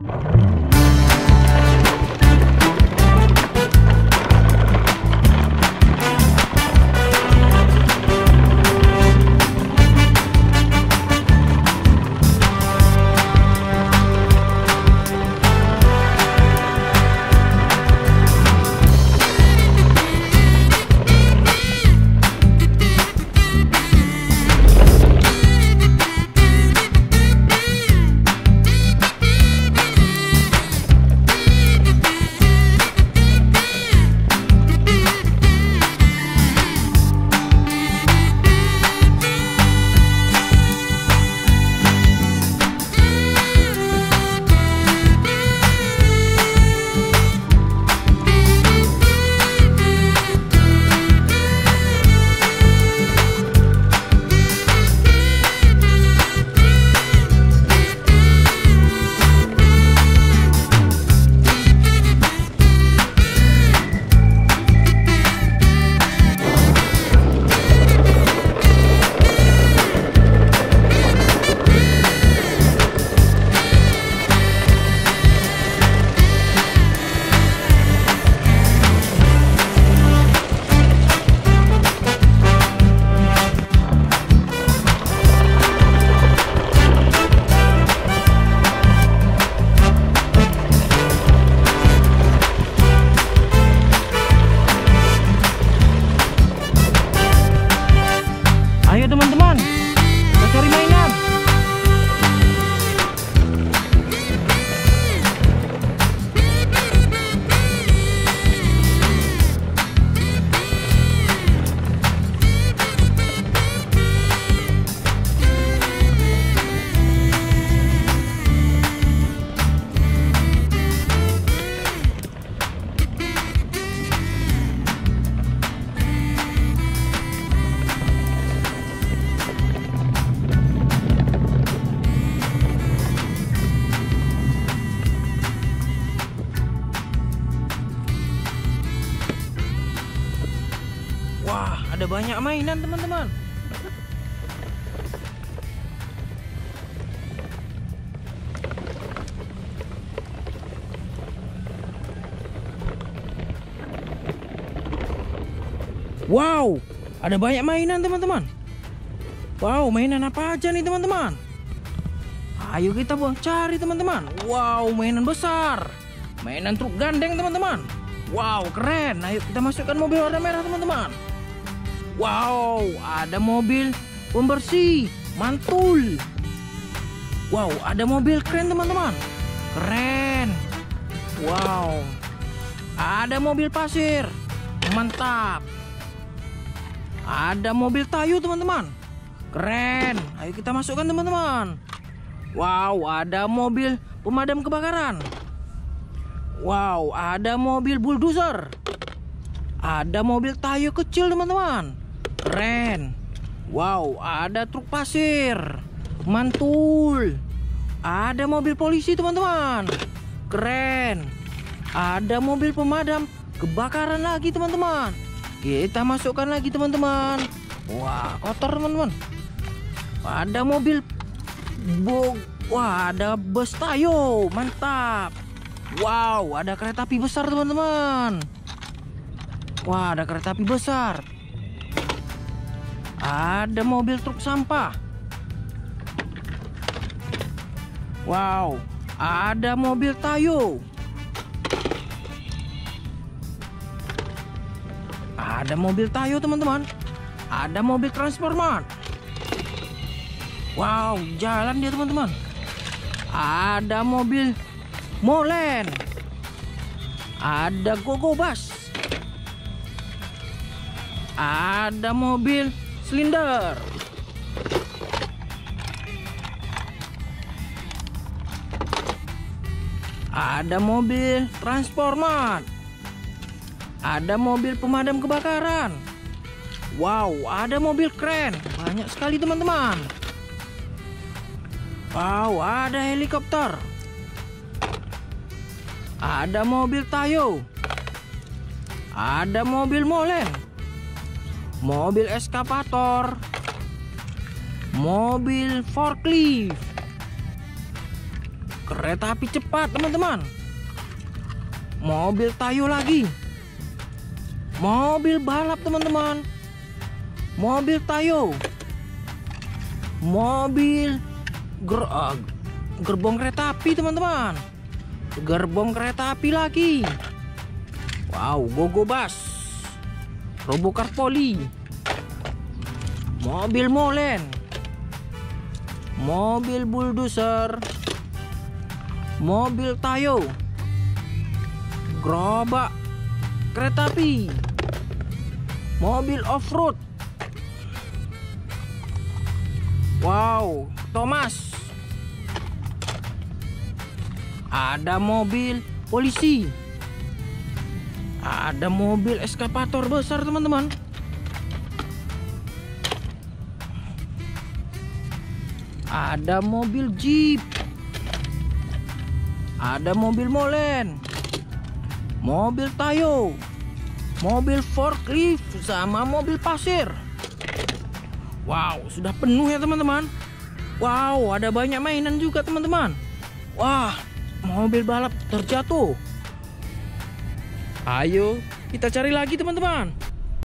Ayo banyak mainan teman-teman. Wow, ada banyak mainan teman-teman. Wow, mainan apa aja nih teman-teman? Ayo kita buang cari teman-teman. Wow, mainan besar. Mainan truk gandeng teman-teman. Wow, keren. Ayo kita masukkan mobil warna merah teman-teman. Wow, ada mobil pembersih, mantul. Wow, ada mobil keren teman-teman. Keren. Wow. Ada mobil pasir. Mantap. Ada mobil tayu teman-teman. Keren. Ayo kita masukkan teman-teman. Wow, ada mobil pemadam kebakaran. Wow, ada mobil bulldozer. Ada mobil tayu kecil teman-teman. Keren. Wow, ada truk pasir. Mantul. Ada mobil polisi teman-teman. Keren. Ada mobil pemadam kebakaran lagi teman-teman. Kita masukkan lagi teman-teman. Wah, kotor teman-teman. Ada mobil bo Wah, ada bus tayo. Mantap. Wow, ada kereta api besar teman-teman. Wah, ada kereta api besar. Ada mobil truk sampah. Wow, ada mobil tayo. Ada mobil tayo teman-teman. Ada mobil transformat. Wow, jalan dia teman-teman. Ada mobil molen. Ada gogo bus. Ada mobil silinder. Ada mobil transformat. Ada mobil pemadam kebakaran. Wow, ada mobil keren. Banyak sekali teman-teman. Wow, ada helikopter. Ada mobil tayo. Ada mobil molen. Mobil eskavator. Mobil forklift. kereta api cepat teman-teman. Mobil Tayo lagi. Mobil balap teman-teman. Mobil Tayo. Mobil ger uh, gerbong kereta api teman-teman. Gerbong kereta api lagi. Wow, Gogo Bus. Robokar Poli. Mobil molen. Mobil bulldozer. Mobil Tayo. Gerobak kereta api. Mobil off-road. Wow, Thomas. Ada mobil polisi. Ada mobil eskapator besar, teman-teman. Ada mobil jeep. Ada mobil molen. Mobil tayo. Mobil forklift sama mobil pasir. Wow, sudah penuh ya teman-teman. Wow, ada banyak mainan juga teman-teman. Wah, mobil balap terjatuh. Ayo, kita cari lagi teman-teman.